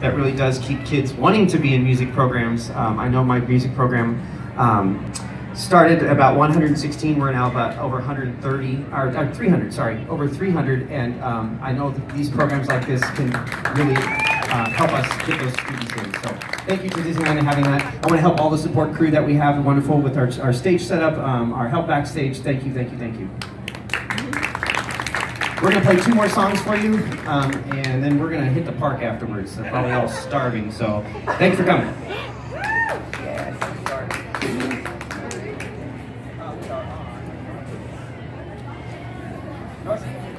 that really does keep kids wanting to be in music programs. Um, I know my music program um, started about 116. We're now about over 130, or, or 300, sorry, over 300. And um, I know these programs like this can really uh, help us get those students in. So thank you to Disneyland and having that. I want to help all the support crew that we have, wonderful with our, our stage setup, um, our help backstage. Thank you, thank you, thank you. We're gonna play two more songs for you, um, and then we're gonna hit the park afterwards. They're probably all starving, so thanks for coming. Yes,